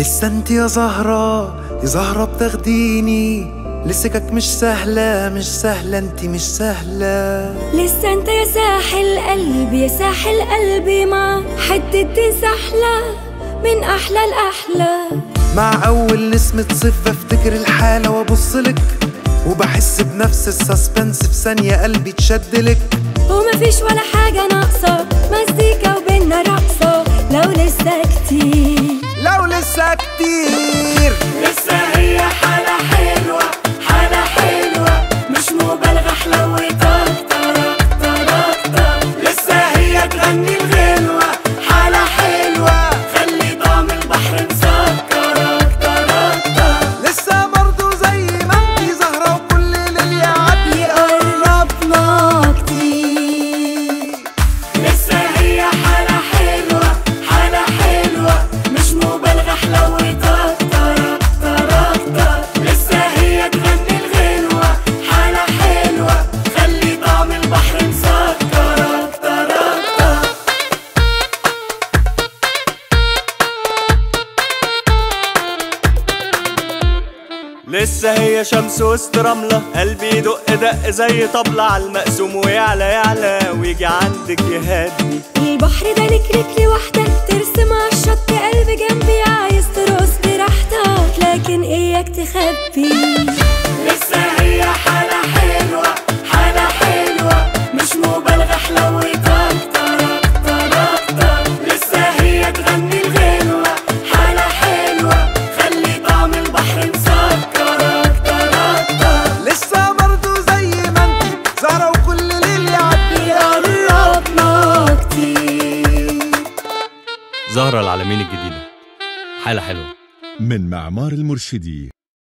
لسه انت يا زهرة يا زهرة بتاخديني. لسكك مش سهلة مش سهلة انت مش سهلة. لسه انت يا ساحل قلبي يا ساحل قلبي مع دي سحلة من أحلى الأحلى مع أول نسمة صيف بفتكر الحالة وأبصلك وبحس بنفس السسبنس في ثانية قلبي تشدلك ومفيش ولا حاجة ناقصة مزيكا وبينا رقصة لو لسه كتير. كتير. لسه هي حالة لسه هي شمس وسط رملة. قلبي يدق دق زي طبلة على المقسوم ويعلى يعلى. ويجي عندك يهدي البحر ده لك لك لوحدك. ترسم على الشط قلبي جنبي. عايز ترقص براحتك. لكن إياك تخبي. لسه هي حالة حلوة. حالة زهرة العالمين الجديدة. حالة حلوة. من معمار المرشدي